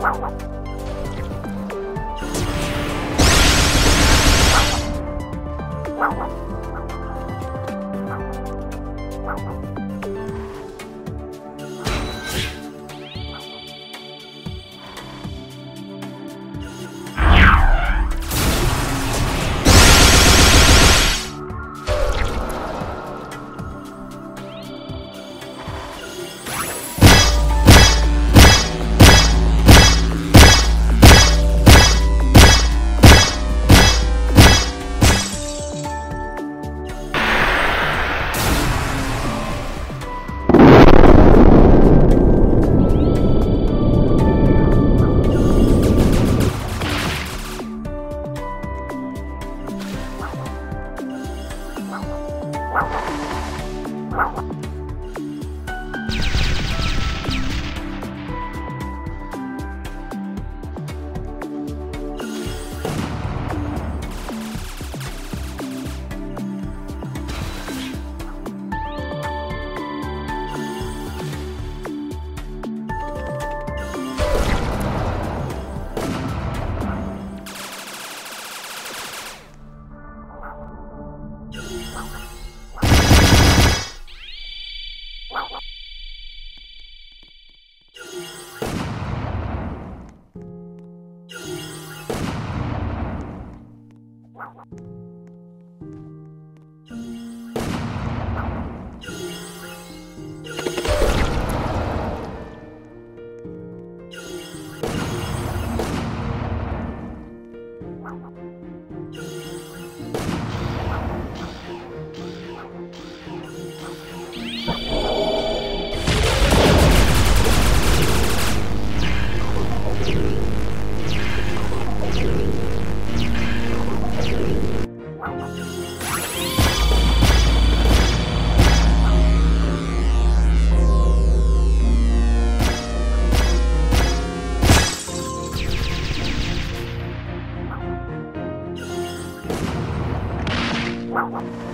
Wow. 管我。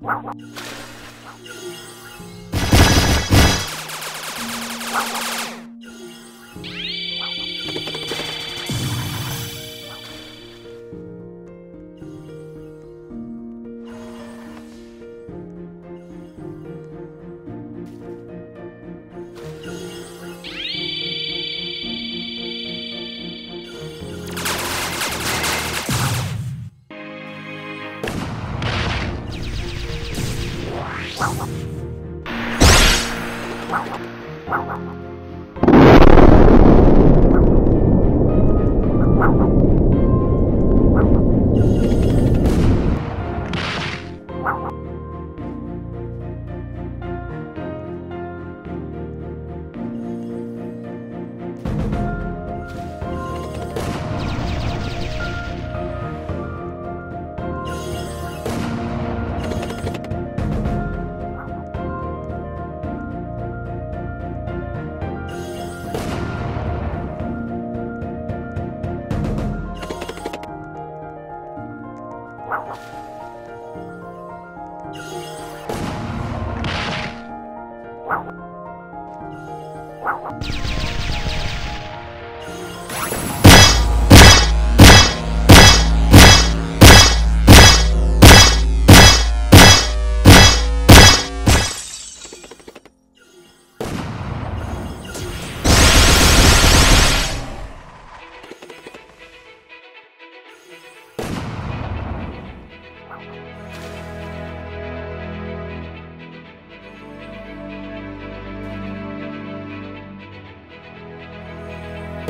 Wow.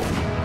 available.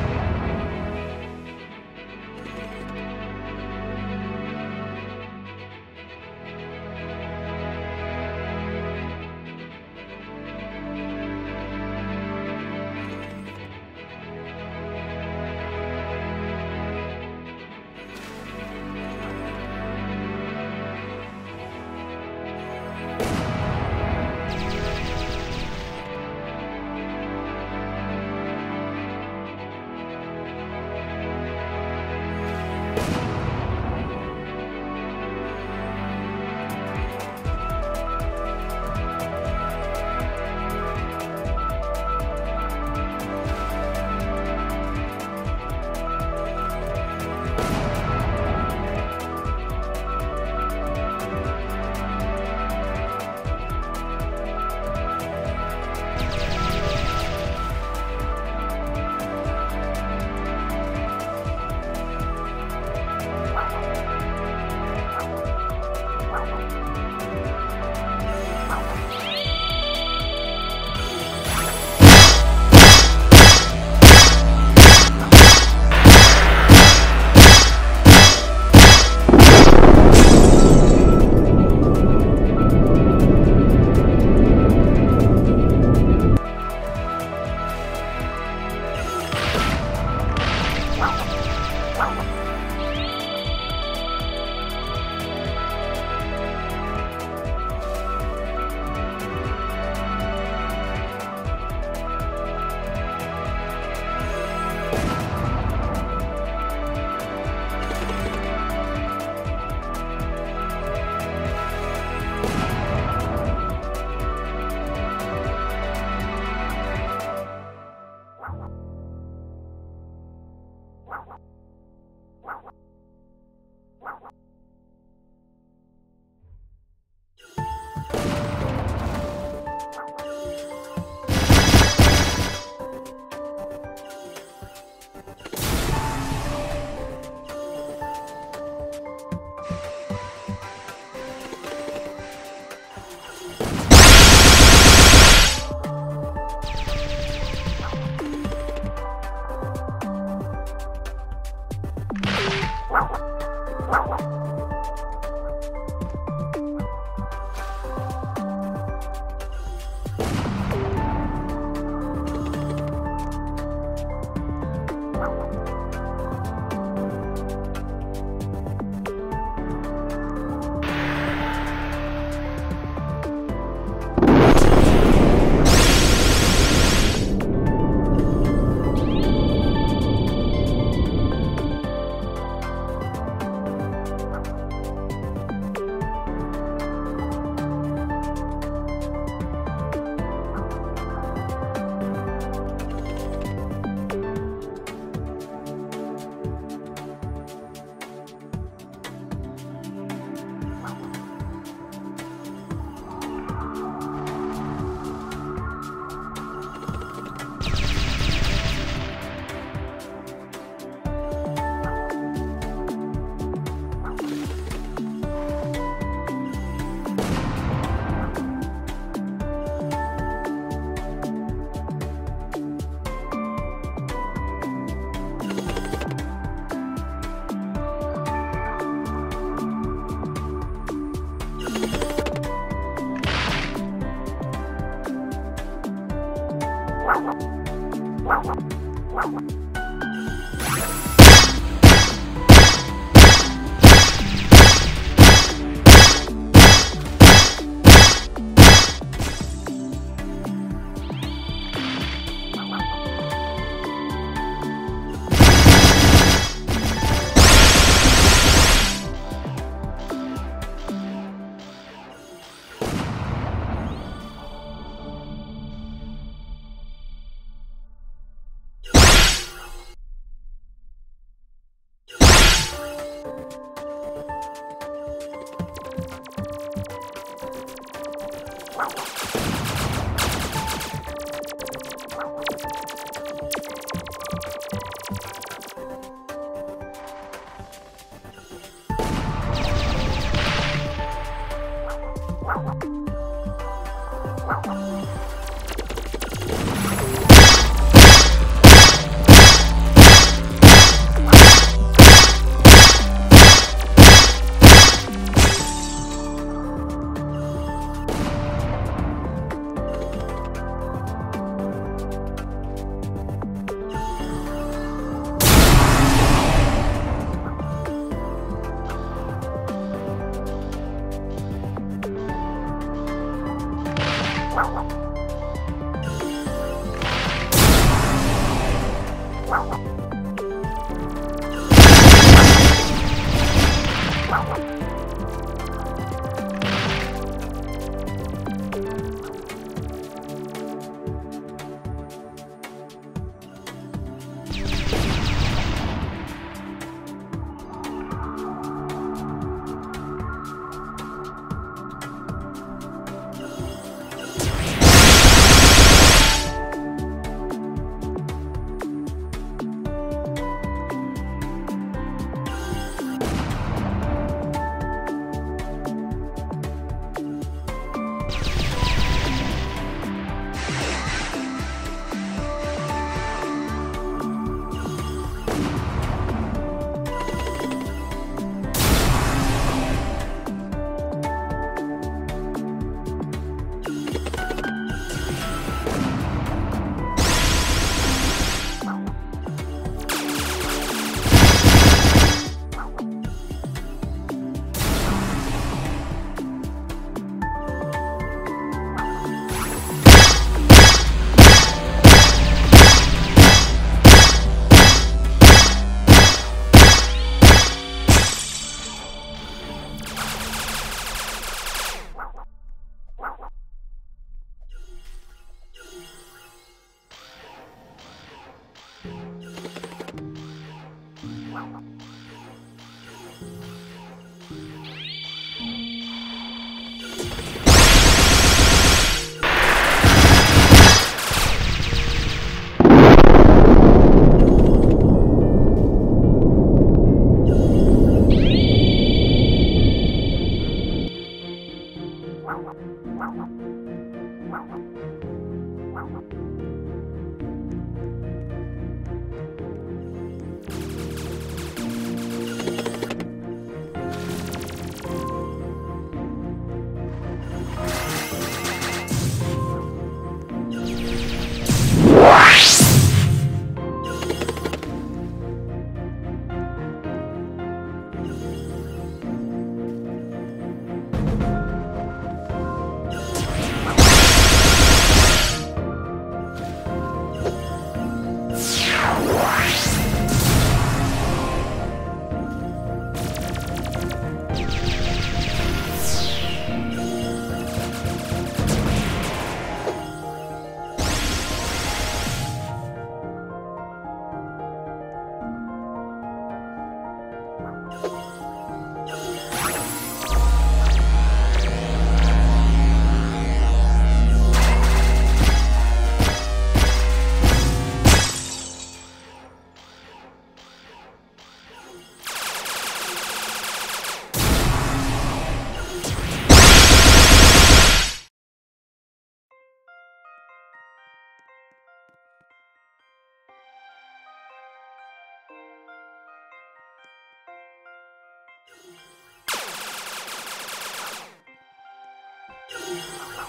Wow.